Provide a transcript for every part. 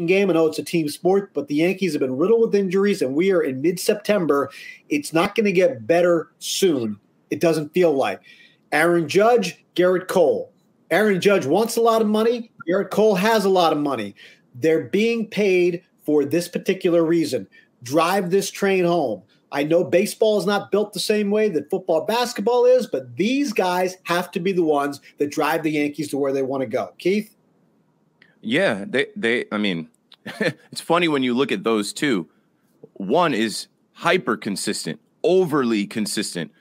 game. I know it's a team sport, but the Yankees have been riddled with injuries, and we are in mid September. It's not going to get better soon. It doesn't feel like. Aaron Judge, Gerrit Cole. Aaron Judge wants a lot of money. Gerrit Cole has a lot of money. They're being paid for this particular reason. Drive this train home. I know baseball is not built the same way that football basketball is, but these guys have to be the ones that drive the Yankees to where they want to go. Keith? Yeah, they they I mean, it's funny when you look at those two. One is hyper consistent, overly consistent,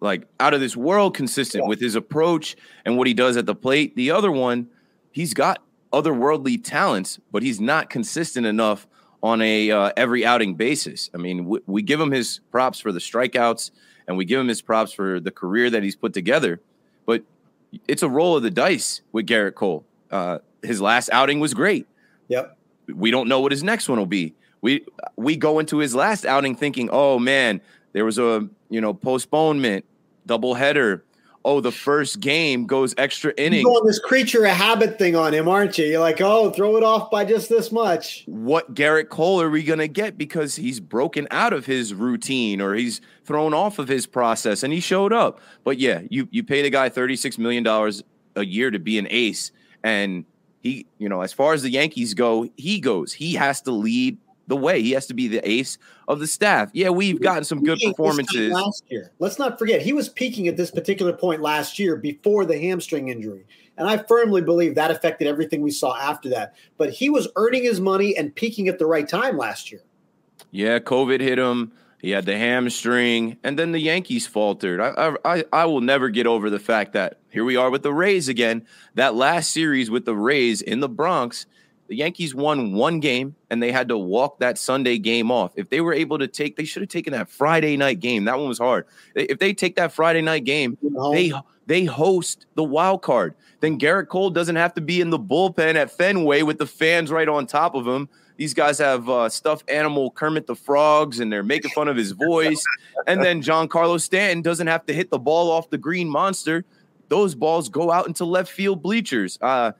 like out of this world consistent yeah. with his approach and what he does at the plate. The other one, he's got otherworldly talents, but he's not consistent enough on a uh, every outing basis. I mean, we, we give him his props for the strikeouts and we give him his props for the career that he's put together, but it's a roll of the dice with Gerrit Cole. Uh, his last outing was great. Yep. We don't know what his next one will be. We we go into his last outing thinking, oh man, there was a you know postponement, double header. Oh, the first game goes extra innings. You're this creature a habit thing on him, aren't you? You're like, oh, throw it off by just this much. What Gerrit Cole are we gonna get because he's broken out of his routine or he's thrown off of his process and he showed up. But yeah, you you paid a guy thirty six million dollars a year to be an ace, and he, you know, as far as the Yankees go, he goes. He has to lead the way. He has to be the ace of the staff. Yeah, we've gotten some good performances last year. Let's not forget he was peaking at this particular point last year before the hamstring injury. And I firmly believe that affected everything we saw after that. But he was earning his money and peaking at the right time last year. Yeah, COVID hit him. He had the hamstring, and then the Yankees faltered. I, I, I will never get over the fact that here we are with the Rays again. That last series with the Rays in the Bronx, the Yankees won one game, and they had to walk that Sunday game off. If they were able to take, they should have taken that Friday night game. That one was hard. If they take that Friday night game, they they host the wild card. Then Gerrit Cole doesn't have to be in the bullpen at Fenway with the fans right on top of him these guys have uh, stuffed animal Kermit the Frogs, and they're making fun of his voice. and then Giancarlo Stanton doesn't have to hit the ball off the green monster. Those balls go out into left field bleachers. Uh,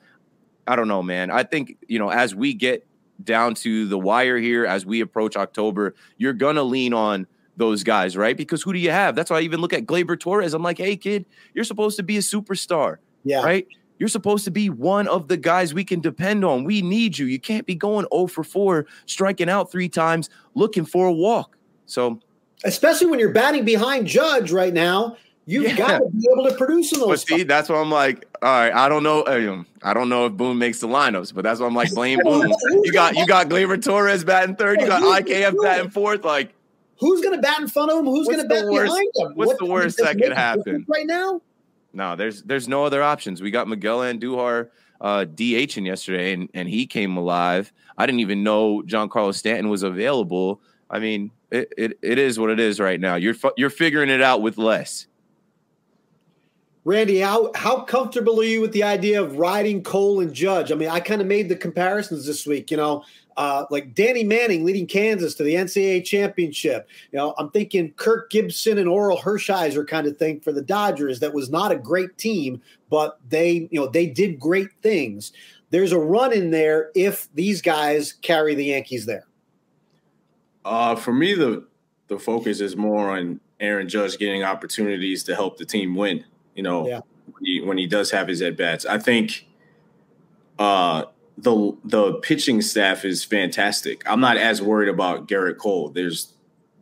I don't know, man. I think you know as we get down to the wire here, as we approach October, you're gonna lean on those guys, right? Because who do you have? That's why I even look at Gleyber Torres. I'm like, hey, kid, you're supposed to be a superstar. Yeah. Right. You're supposed to be one of the guys we can depend on. We need you. You can't be going 0 for 4, striking out three times, looking for a walk. So, especially when you're batting behind Judge right now, you've yeah. got to be able to produce in those. But see, that's why I'm like, all right, I don't know. Um, I don't know if Boone makes the lineups, but that's why I'm like, blame Boone. You got you got Gleyber Torres batting third. You got IKF batting fourth. Like, who's going to bat in front of him? Who's going to bat worst, behind him? What's what, the worst that could happen right now? No, there's there's no other options. We got Miguel Andujar uh, DHing yesterday, and and he came alive. I didn't even know Giancarlo Stanton was available. I mean, it, it, it is what it is right now. You're you're figuring it out with less. Randy, how how comfortable are you with the idea of riding Cole and Judge? I mean, I kind of made the comparisons this week. You know, uh, like Danny Manning leading Kansas to the NCAA championship. You know, I'm thinking Kirk Gibson and Orel Hershiser kind of thing for the Dodgers. That was not a great team, but they, you know, they did great things. There's a run in there if these guys carry the Yankees there. Uh, for me, the the focus is more on Aaron Judge getting opportunities to help the team win. You know, yeah. when, he, when he does have his at bats, I think. Uh, the the pitching staff is fantastic. I'm not as worried about Gerrit Cole. There's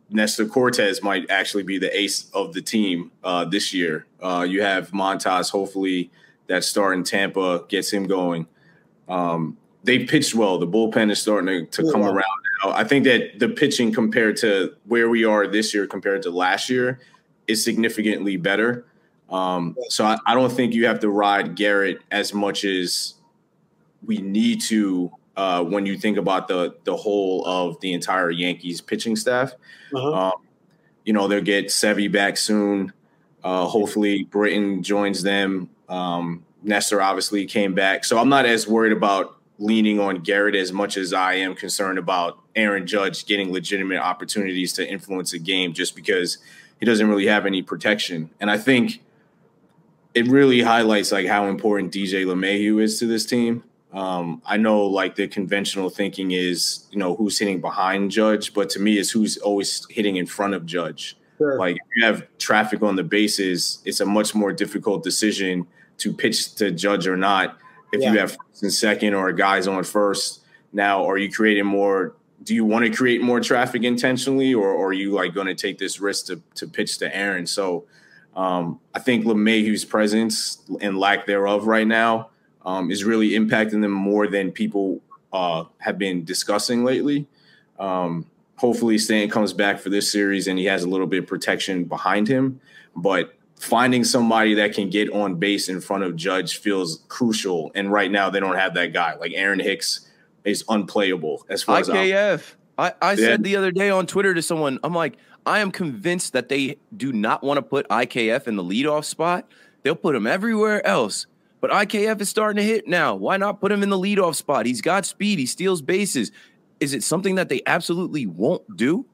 Nestor Cortes might actually be the ace of the team uh, this year. Uh, you have Montas, hopefully that start in Tampa gets him going. Um, they pitched well. The bullpen is starting to, to come around now. I think that the pitching compared to where we are this year compared to last year is significantly better. Um, so I, I don't think you have to ride Gerrit as much as we need to uh, when you think about the the whole of the entire Yankees pitching staff. Uh-huh. Um, you know they'll get Sevy back soon. Uh, hopefully, Britton joins them. Um, Nestor obviously came back, so I'm not as worried about leaning on Gerrit as much as I am concerned about Aaron Judge getting legitimate opportunities to influence a game just because he doesn't really have any protection. And I think it really highlights like how important DJ LeMahieu is to this team. Um, I know like the conventional thinking is, you know, who's hitting behind Judge, but to me, it's who's always hitting in front of Judge. Sure. Like if you have traffic on the bases, it's a much more difficult decision to pitch to Judge or not. If yeah. you have first and second or guys on first, now are you creating more? Do you want to create more traffic intentionally, or, or are you like going to take this risk to to pitch to Aaron? So um, I think LeMahieu's presence and lack thereof right now um, is really impacting them more than people uh, have been discussing lately. Um, hopefully, Stan comes back for this series and he has a little bit of protection behind him. But finding somebody that can get on base in front of Judge feels crucial. And right now, they don't have that guy. Like Aaron Hicks is unplayable as far IKF. as I, I yeah. said the other day on Twitter to someone, I'm like, I am convinced that they do not want to put IKF in the leadoff spot. They'll put him everywhere else. But IKF is starting to hit now. Why not put him in the leadoff spot? He's got speed. He steals bases. Is it something that they absolutely won't do?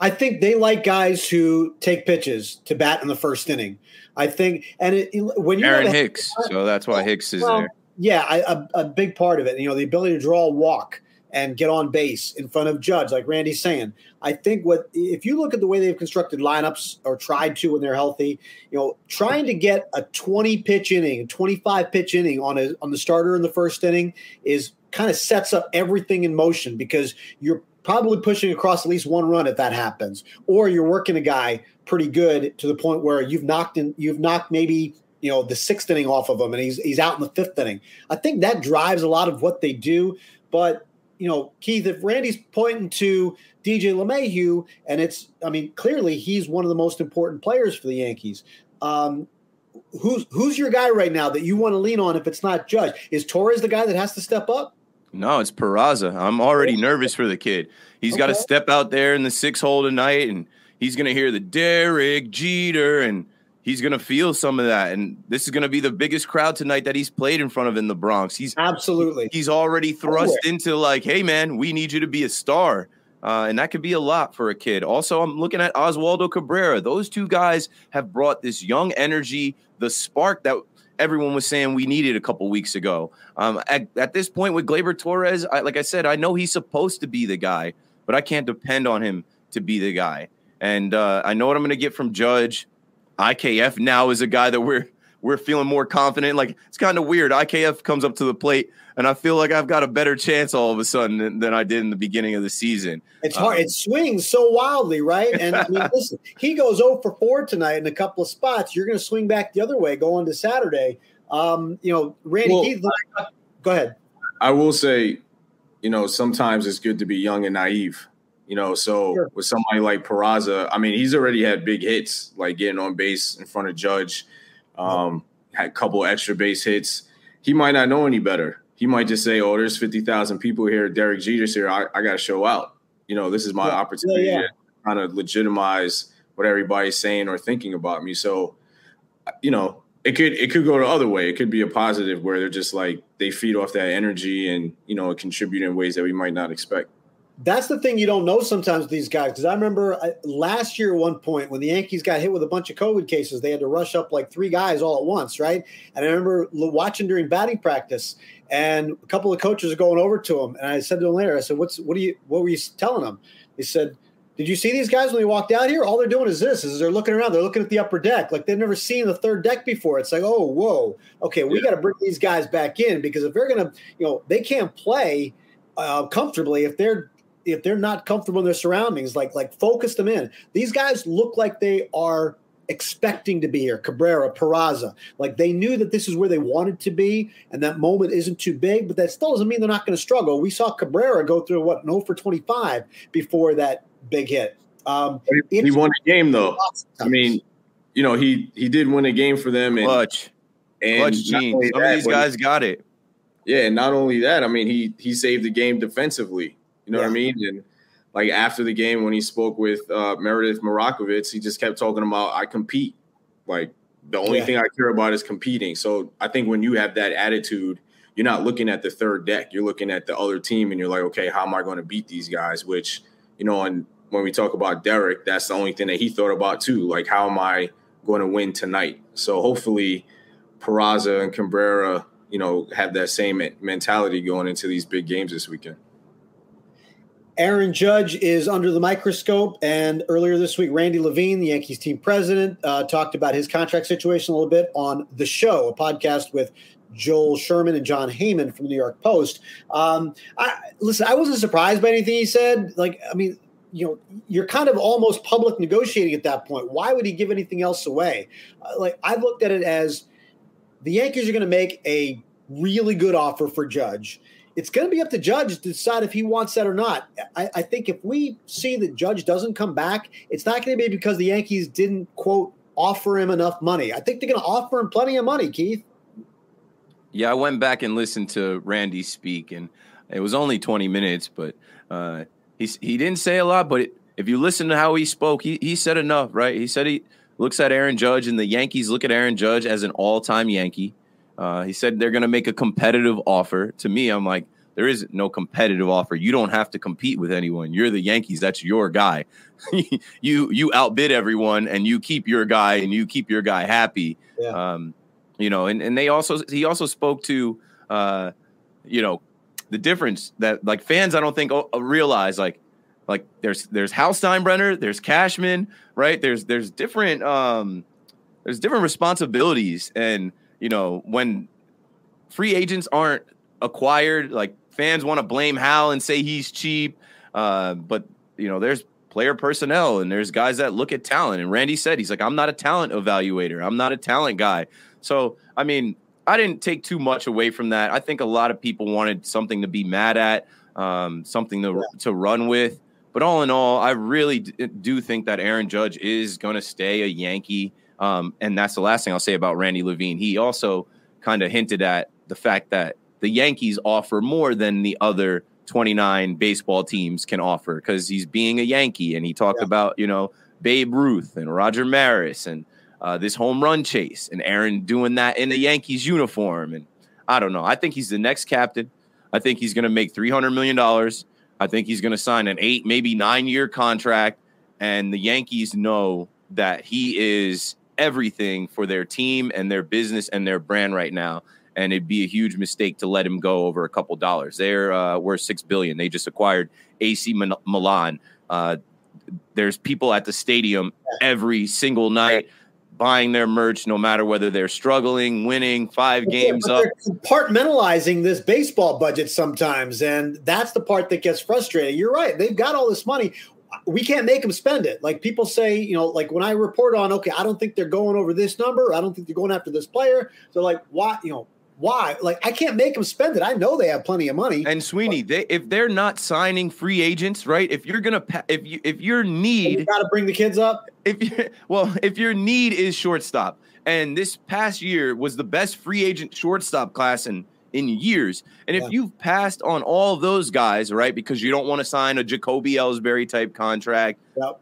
I think they like guys who take pitches to bat in the first inning. I think, and it, when you're Aaron Hicks, so that's why Hicks is well, there. Yeah, a, a, big part of it. You know, the ability to draw a walk and get on base in front of Judge, like Randy's saying. I think what if you look at the way they've constructed lineups or tried to when they're healthy, you know, trying to get a 20 pitch inning, a 25 pitch inning on a on the starter in the first inning is kind of sets up everything in motion because you're probably pushing across at least one run if that happens, or you're working a guy pretty good to the point where you've knocked in, you've knocked maybe you know the sixth inning off of him, and he's he's out in the fifth inning. I think that drives a lot of what they do, but you know, Keith, if Randy's pointing to DJ LeMahieu, and it's, I mean, clearly he's one of the most important players for the Yankees. Um, who's who's your guy right now that you want to lean on if it's not Judge? Is Torres the guy that has to step up? No, it's Peraza. I'm already nervous for the kid. He's okay. got to step out there in the six hole tonight, and he's going to hear the Derek Jeter and he's going to feel some of that. And this is going to be the biggest crowd tonight that he's played in front of in the Bronx. He's absolutely, he's already thrust into like, hey, man, we need you to be a star. Uh, and that could be a lot for a kid. Also, I'm looking at Oswaldo Cabrera. Those two guys have brought this young energy, the spark that everyone was saying we needed a couple weeks ago. Um, at, at, this point with Gleyber Torres, I, like I said, I know he's supposed to be the guy, but I can't depend on him to be the guy. And uh, I know what I'm going to get from Judge. IKF now is a guy that we're we're feeling more confident. Like it's kind of weird. IKF comes up to the plate, and I feel like I've got a better chance all of a sudden than, than I did in the beginning of the season. It's hard. Um, it swings so wildly, right? And I mean, listen, he goes 0 for 4 tonight in a couple of spots. You're going to swing back the other way going to Saturday. Um, you know, Randy well, Keith, go ahead. I will say, you know, sometimes it's good to be young and naive. You know, so sure. with somebody like Peraza, I mean, he's already had big hits, like getting on base in front of Judge, um, had a couple extra base hits. He might not know any better. He might just say, "Oh, there's fifty thousand people here. Derek Jeter's here. I, I got to show out. You know, this is my yeah. opportunity yeah, yeah. to kind of legitimize what everybody's saying or thinking about me." So, you know, it could it could go the other way. It could be a positive where they're just like they feed off that energy and you know contribute in ways that we might not expect. That's the thing you don't know sometimes with these guys. Because I remember uh, last year at one point when the Yankees got hit with a bunch of COVID cases, they had to rush up like three guys all at once, right? And I remember watching during batting practice, and a couple of coaches are going over to him, and I said to him later, I said, "What's what are you? What were you telling them?" He said, "Did you see these guys when they walked out here? All they're doing is this: is they're looking around, they're looking at the upper deck, like they've never seen the third deck before. It's like, oh, whoa, okay, we got to bring these guys back in because if they're gonna, you know, they can't play." Uh, comfortably if they're if they're not comfortable in their surroundings, like like focus them in. These guys look like they are expecting to be here. Cabrera, Peraza, like they knew that this is where they wanted to be, and that moment isn't too big. But that still doesn't mean they're not going to struggle. We saw Cabrera go through what no for twenty five before that big hit. Um, he, he won a game though. I mean, you know, he he did win a game for them. And, Clutch. And Clutch Some that, of these guys got it. Yeah, and not only that, I mean, he he saved the game defensively. You know yeah. what I mean? And like after the game, when he spoke with uh, Meredith Marakovits, he just kept talking about I compete. Like the only yeah. thing I care about is competing. So I think when you have that attitude, you're not looking at the third deck. You're looking at the other team, and you're like, okay, how am I going to beat these guys? Which you know, and when we talk about Derek, that's the only thing that he thought about too. Like, how am I going to win tonight? So hopefully, Peraza and Cabrera you know, have that same mentality going into these big games this weekend. Aaron Judge is under the microscope, and earlier this week, Randy Levine, the Yankees team president, uh, talked about his contract situation a little bit on the show, a podcast with Joel Sherman and Jon Heyman from the New York Post. Um, I, listen, I wasn't surprised by anything he said. Like, I mean, you know, you're kind of almost public negotiating at that point. Why would he give anything else away? Uh, like, I looked at it as the Yankees are going to make a really good offer for Judge it's going to be up to Judge to decide if he wants that or not. I, I, think if we see that Judge doesn't come back, it's not going to be because the Yankees didn't quote offer him enough money. I think they're going to offer him plenty of money, Keith. Yeah, I went back and listened to Randy speak, and it was only 20 minutes, but uh, he he didn't say a lot. But it, if you listen to how he spoke, he he said enough, right? He said he looks at Aaron Judge, and the Yankees look at Aaron Judge as an all time Yankee. Uh, he said they're going to make a competitive offer. To me, I'm like, there is no competitive offer. You don't have to compete with anyone. You're the Yankees. That's your guy. you you outbid everyone, and you keep your guy, and you keep your guy happy. Yeah. Um, you know, and and they also he also spoke to, uh, you know, the difference that like fans I don't think uh, realize like like there's there's Hal Steinbrenner, there's Cashman, right? There's there's different um there's different responsibilities and you know, when free agents aren't acquired, like fans want to blame Hal and say he's cheap. Uh, but you know, there's player personnel and there's guys that look at talent. And Randy said he's like, I'm not a talent evaluator. I'm not a talent guy. So I mean, I didn't take too much away from that. I think a lot of people wanted something to be mad at, um, something to yeah. to run with. But all in all, I really do think that Aaron Judge is going to stay a Yankee. Um, and that's the last thing I'll say about Randy Levine. He also kind of hinted at the fact that the Yankees offer more than the other 29 baseball teams can offer because he's being a Yankee. And he talked yeah. about, you know, Babe Ruth and Roger Maris and uh, this home run chase and Aaron doing that in the Yankees uniform. And I don't know. I think he's the next captain. I think he's going to make $300 million. I think he's going to sign an eight, maybe nine year contract. And the Yankees know that he is everything for their team and their business and their brand right now. And it'd be a huge mistake to let him go over a couple dollars. They're uh, worth six billion. They just acquired AC Milan. Uh, there's people at the stadium every single night buying their merch, no matter whether they're struggling, winning, five games up. Compartmentalizing this baseball budget sometimes, and that's the part that gets frustrating. You're right; they've got all this money we can't make them spend it. Like people say, you know, like when I report on, okay, I don't think they're going over this number. I don't think they're going after this player. They're like, why, you know, why? Like I can't make them spend it. I know they have plenty of money. And Sweeny, they if they're not signing free agents, right? If you're gonna, if you if your need, you got to bring the kids up. If you well, if your need is shortstop, and this past year was the best free agent shortstop class in in years. And if you've passed on all those guys, right, because you don't want to sign a Jacoby Ellsbury type contract, yep.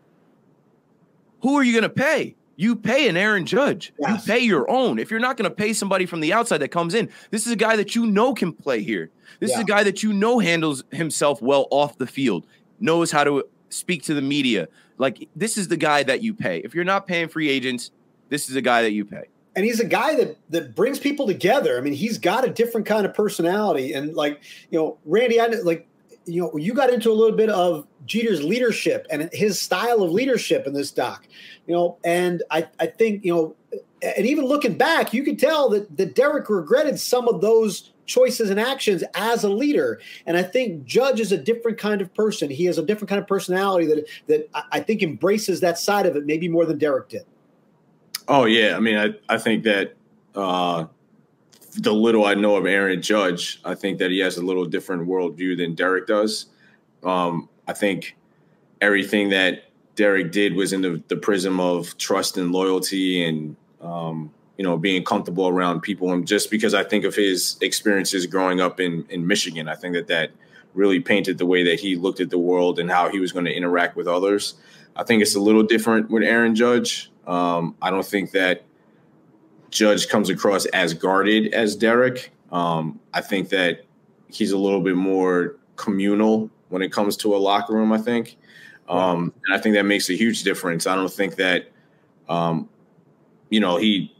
who are you going to pay? You pay an Aaron Judge. Yes. You pay your own. If you're not going to pay somebody from the outside that comes in, this is a guy that you know can play here. This yeah. is a guy that you know handles himself well off the field, knows how to speak to the media. Like this is the guy that you pay. If you're not paying free agents, this is a guy that you pay and he's a guy that that brings people together. I mean, he's got a different kind of personality, and like you know, Randy, I like you know, you got into a little bit of Jeter's leadership and his style of leadership in this doc, you know, and I I think you know, and even looking back, you could tell that that Derek regretted some of those choices and actions as a leader. And I think Judge is a different kind of person. He has a different kind of personality that that I think embraces that side of it maybe more than Derek did. Oh yeah, I mean, I I think that uh, the little I know of Aaron Judge, I think that he has a little different worldview than Derek does. Um, I think everything that Derek did was in the, the prism of trust and loyalty and um, you know being comfortable around people. And just because I think of his experiences growing up in in Michigan, I think that that really painted the way that he looked at the world and how he was going to interact with others. I think it's a little different with Aaron Judge. Um, I don't think that Judge comes across as guarded as Derek. Um, I think that he's a little bit more communal when it comes to a locker room. I think, um, and I think that makes a huge difference. I don't think that, um, you know, he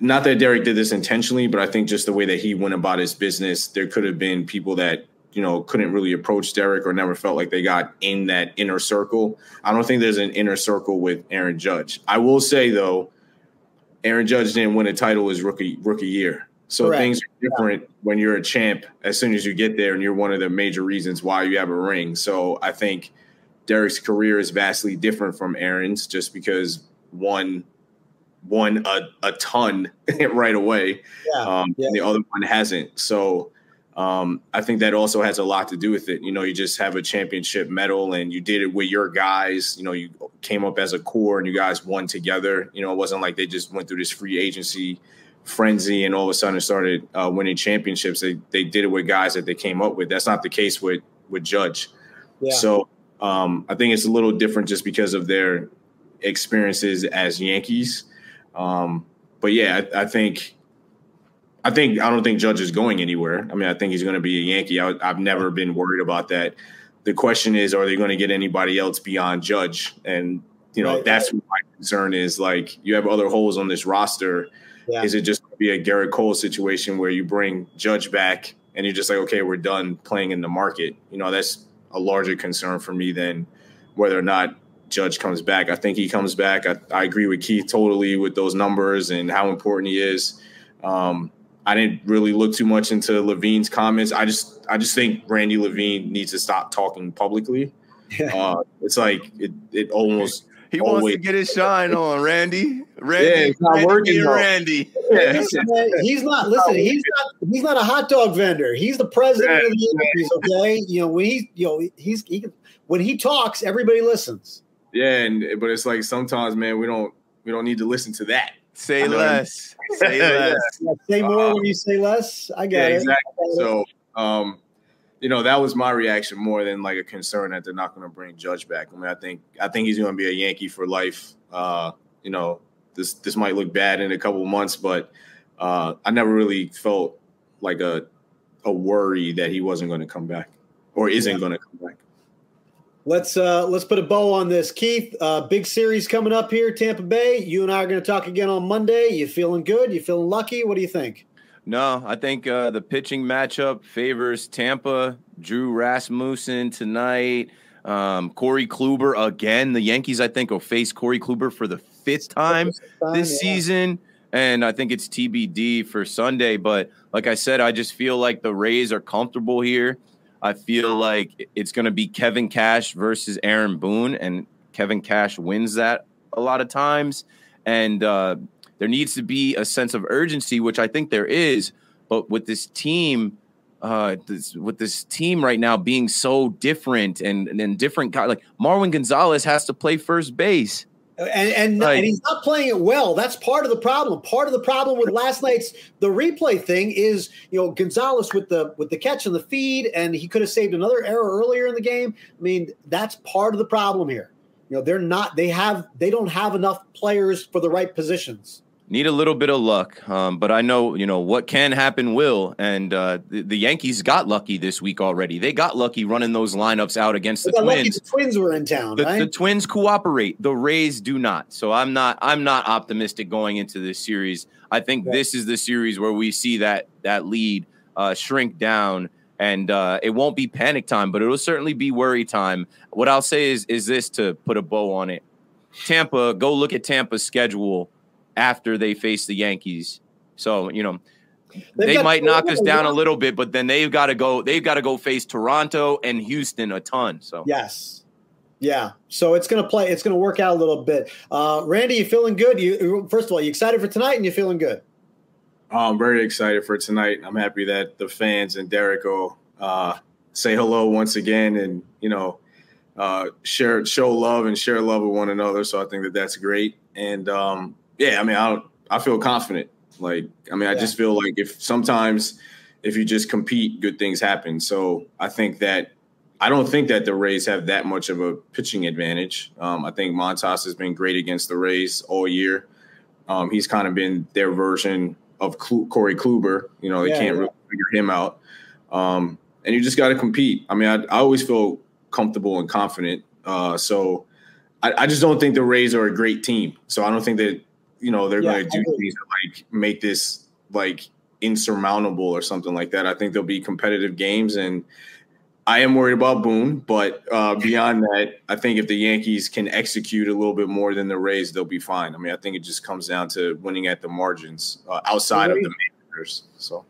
not that Derek did this intentionally, but I think just the way that he went about his business, there could have been people that you know couldn't really approach Derek or never felt like they got in that inner circle. I don't think there's an inner circle with Aaron Judge. I will say though, Aaron Judge didn't win a title his rookie rookie year. So Correct. things are different yeah. when you're a champ as soon as you get there, and you're one of the major reasons why you have a ring. So I think Derek's career is vastly different from Aaron's, just because one won a, a ton right away, yeah. Um, yeah. and the other one hasn't. So um, I think that also has a lot to do with it. You know, you just have a championship medal, and you did it with your guys. You know, you came up as a core, and you guys won together. You know, it wasn't like they just went through this free agency frenzy and all of a sudden started uh, winning championships. They they did it with guys that they came up with. That's not the case with with Judge. Yeah. So um, I think it's a little different just because of their experiences as Yankees. Um, but yeah, I, I, think I think I don't think Judge is going anywhere. I mean, I think he's going to be a Yankee. I, I've never been worried about that. The question is, are they going to get anybody else beyond Judge? And you know, right, that's right. my concern is. Like, you have other holes on this roster yeah. Is it just be a Gerrit Cole situation where you bring Judge back and you're just like, okay, we're done playing in the market? You know, that's a larger concern for me than whether or not Judge comes back. I think he comes back. I, I agree with Keith totally with those numbers and how important he is. Um, I didn't really look too much into Levine's comments. I just I just think Randy Levine needs to stop talking publicly. Yeah. Uh, it's like it, it almost he wants to get his shine on, Randy. Randy, yeah, it's not Randy working. Randy. Yeah. he's not. Listen, he's not. He's not a hot dog vendor. He's the president yeah, of the Yankees. Okay, you know when he, you know, he's he when he talks, everybody listens. Yeah, and but it's like sometimes, man, we don't we don't need to listen to that. Say less. Say less. Yeah, say more um, when you say less. I get yeah, it. Exactly. So, um, you know, that was my reaction more than like a concern that they're not going to bring Judge back. I mean, I think I think he's going to be a Yankee for life. Uh, you know, this this might look bad in a couple months, but uh, I never really felt like a a worry that he wasn't going to come back or isn't yeah. going to come back. Let's uh, let's put a bow on this, Keith. Uh, big series coming up here, Tampa Bay. You and I are going to talk again on Monday. You feeling good? You feeling lucky? What do you think? No, I think uh, the pitching matchup favors Tampa. Drew Rasmussen tonight. Um, Corey Kluber again. The Yankees, I think, will face Corey Kluber for the fifth time, this yeah. season. And I think it's TBD for Sunday. But like I said, I just feel like the Rays are comfortable here. I feel like it's going to be Kevin Cash versus Aaron Boone, and Kevin Cash wins that a lot of times. And uh, there needs to be a sense of urgency, which I think there is. But with this team, uh, this, with this team right now being so different and and different, like Marwin Gonzalez has to play first base. And and, like, and, he's not playing it well. That's part of the problem. Part of the problem with last night's the replay thing is you know Gonzalez with the with the catch and the feed, and he could have saved another error earlier in the game. I mean, that's part of the problem here. You know, they're not. They have. They don't have enough players for the right positions need a little bit of luck. Um, but I know, you know, what can happen will. And uh, the, the, Yankees got lucky this week already. They got lucky running those lineups out against the Twins. the Twins were in town, the, right? the Twins cooperate. The Rays do not. So I'm not. I'm not optimistic going into this series. I think yeah. this is the series where we see that that lead uh, shrink down. And uh, it won't be panic time, but it'll certainly be worry time. What I'll say is, is this to put a bow on it. Tampa, go look at Tampa's schedule after they face the Yankees. So, you know, They've they might knock us down a little bit, but then they've got to go. They've got to go face Toronto and Houston a ton. So yes, yeah. So it's gonna play. It's gonna work out a little bit. Uh, Randy, you feeling good? You first of all, you excited for tonight, and you feeling good? I'm very excited for tonight. I'm happy that the fans and Derek will uh, say hello once again, and you know, uh, share show love and share love with one another. So I think that that's great. And um, yeah, I mean, I I feel confident. Like, I mean, I just feel like if sometimes if you just compete, good things happen. So I think that I don't think that the Rays have that much of a pitching advantage. Um, I think Montas has been great against the Rays all year. Um, he's kind of been their version of Cl- Corey Kluber. You know, they yeah, can't yeah. really figure him out. Um, and you just got to compete. I mean, I, I, always feel comfortable and confident. Uh, so I, I, just don't think the Rays are a great team. So I don't think that you know they're yeah, going to do things to like make this like insurmountable or something like that. I think there'll be competitive games, and I am worried about Boone. But uh, beyond that, I think if the Yankees can execute a little bit more than the Rays, they'll be fine. I mean, I think it just comes down to winning at the margins uh, outside the of the majors. So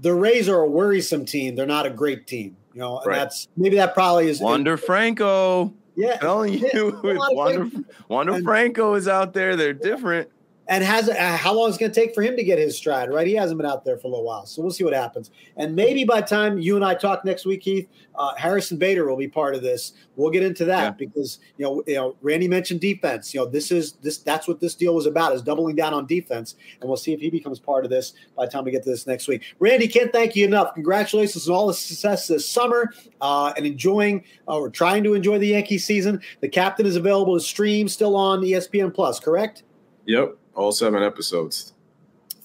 the Rays are a worrisome team. They're not a great team. You know, and right. that's maybe that probably is Wander Franco. Yeah, telling you, Wander, Wander Franco is out there. They're different and has uh, how long is it going to take for him to get his stride right? He hasn't been out there for a little while so we'll see what happens. And maybe by the time you and i talk next week keith uh, harrison bader will be part of this. We'll get into that yeah. because you know you know randy mentioned defense. You know this is this that's what this deal was about is doubling down on defense. And we'll see if he becomes part of this by the time we get to this next week. Randy can't thank you enough. Congratulations on all the success this summer uh, and enjoying uh, or trying to enjoy the yankee season. The captain is available to stream still on espn plus correct? Yep all seven episodes.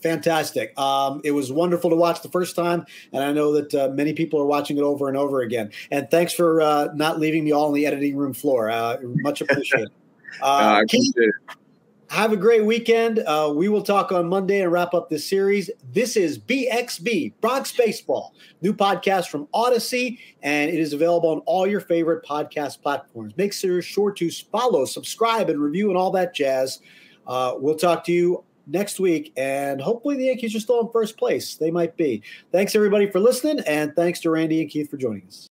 Fantastic. Um, it was wonderful to watch the first time, and I know that uh, many people are watching it over and over again. And thanks for uh, not leaving me all on the editing room floor. Uh, much appreciated. Uh, Keith, have a great weekend. Uh, we will talk on Monday and wrap up this series. This is BXB, Bronx Baseball, new podcast from Audacy, and it is available on all your favorite podcast platforms. Make sure, sure to follow, subscribe, and review and all that jazz. Uh, we'll talk to you next week, and hopefully the Yankees are still in first place. They might be. Thanks everybody for listening, and thanks to Randy and Keith for joining us.